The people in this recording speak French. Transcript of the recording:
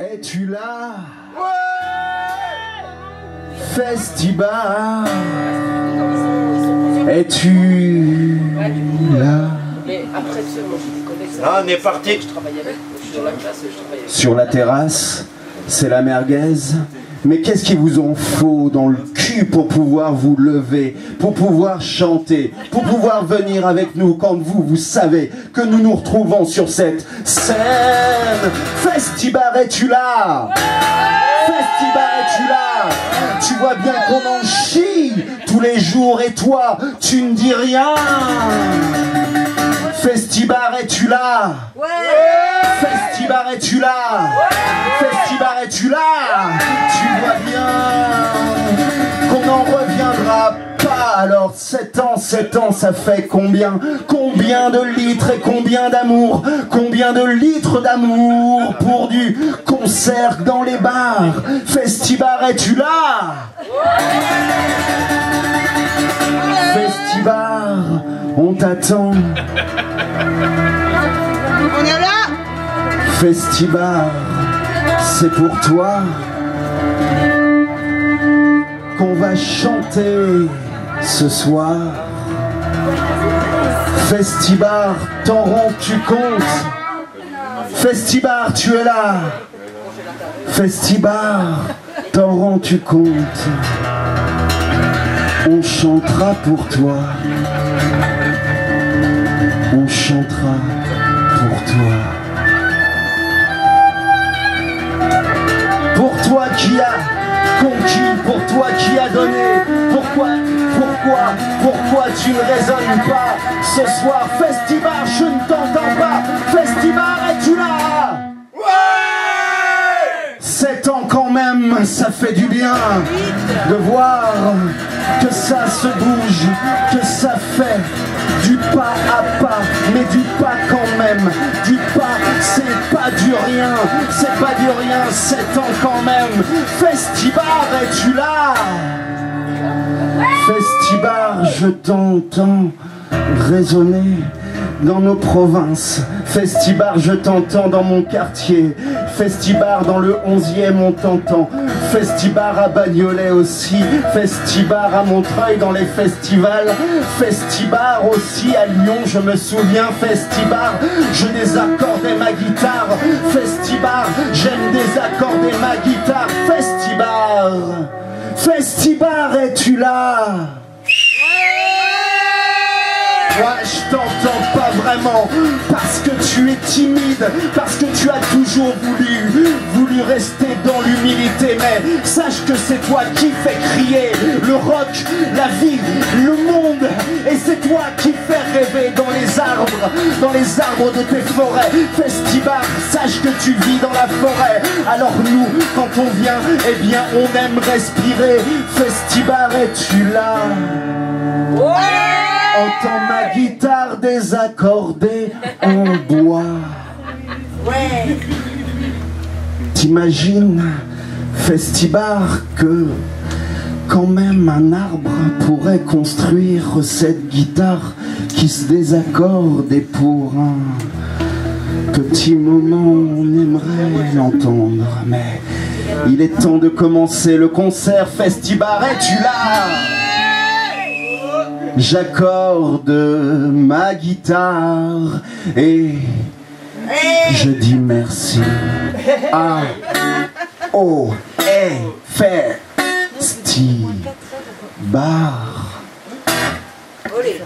Es-tu là? Festival. Es-tu là? Ah, on est parti. Sur la terrasse, c'est la merguez. Mais qu'est-ce qui vous en faut dans le cul? Pour pouvoir vous lever, pour pouvoir chanter, pour pouvoir venir avec nous quand vous, vous savez que nous nous retrouvons sur cette scène. Festibar, es-tu là? Festibar, es-tu là? Tu vois bien qu'on en chie tous les jours et toi, tu ne dis rien. Festibar, es-tu là? Festibar, es-tu là? Festibar, es-tu là? Tu vois bien n'en reviendra pas. Alors 7 ans, 7 ans, ça fait combien? Combien de litres et combien d'amour? Combien de litres d'amour pour du concert dans les bars? Festibar, es-tu là? Festibar, on t'attend. On est là? Festibar, c'est pour toi qu'on va chanter ce soir. Festibar, t'en rends-tu compte? Festibar, tu es là Festibar, t'en rends-tu compte? On chantera pour toi. On chantera pour toi. Pourquoi, tu ne résonnes pas ce soir? Festival, je ne t'entends pas. Festival, es-tu là Ouais 7 ans quand même, ça fait du bien de voir que ça se bouge, que ça fait du pas à pas, mais du pas quand même, du pas, c'est pas du rien, c'est pas du rien, 7 ans quand même. Festibar, es-tu là Festibar, je t'entends résonner dans nos provinces. Festibar, je t'entends dans mon quartier. Festibar, dans le 11e, on t'entend. Festibar à Bagnolet aussi. Festibar à Montreuil dans les festivals. Festibar aussi à Lyon, je me souviens. Festibar, je désaccordais ma guitare. Festibar, j'aime désaccorder ma guitare. Festibar, Festibar, es-tu là moi je t'entends pas vraiment parce que tu es timide, parce que tu as toujours voulu, voulu rester dans l'humilité. Mais sache que c'est toi qui fais crier le rock, la vie, le monde. Et c'est toi qui rêver dans les arbres, dans les arbres de tes forêts. Festival, sache que tu vis dans la forêt. Alors nous, quand on vient, eh bien on aime respirer. Festival, es-tu là? Entends ma guitare désaccordée en bois. Ouais. T'imagines, Festibar, que quand même un arbre pourrait construire cette guitare qui se désaccorde et pour un petit moment on aimerait l'entendre. Mais il est temps de commencer le concert. Festibar, es-tu là? J'accorde ma guitare et je dis merci. A O F Sti Bar. Olé.